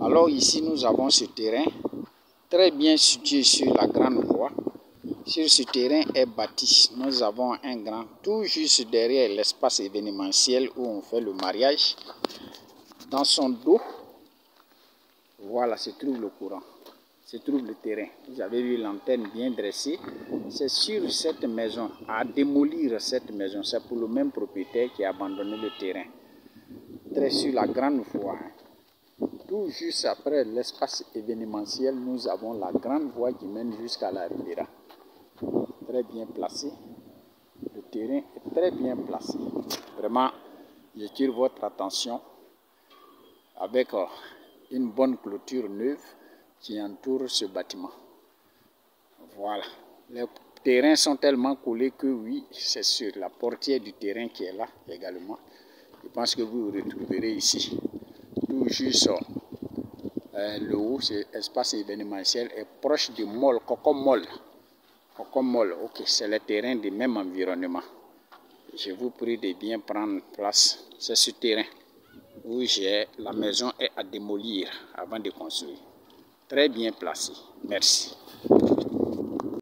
Alors ici, nous avons ce terrain très bien situé sur la grande voie. Sur ce terrain est bâti. Nous avons un grand, tout juste derrière l'espace événementiel où on fait le mariage. Dans son dos, voilà, se trouve le courant, se trouve le terrain. Vous avez vu l'antenne bien dressée. C'est sur cette maison, à démolir cette maison. C'est pour le même propriétaire qui a abandonné le terrain. Très sur la grande voie. Tout juste après l'espace événementiel, nous avons la grande voie qui mène jusqu'à la riviera. Très bien placé. Le terrain est très bien placé. Vraiment, je tire votre attention avec euh, une bonne clôture neuve qui entoure ce bâtiment. Voilà. Les terrains sont tellement collés que oui, c'est sur la portière du terrain qui est là également. Je pense que vous retrouverez ici. Tout juste euh, le haut, c'est espace événementiel, est proche du mall, Coco Mall. Coco Mall, ok, c'est le terrain du même environnement. Je vous prie de bien prendre place. C'est ce terrain où la maison est à démolir avant de construire. Très bien placé. Merci.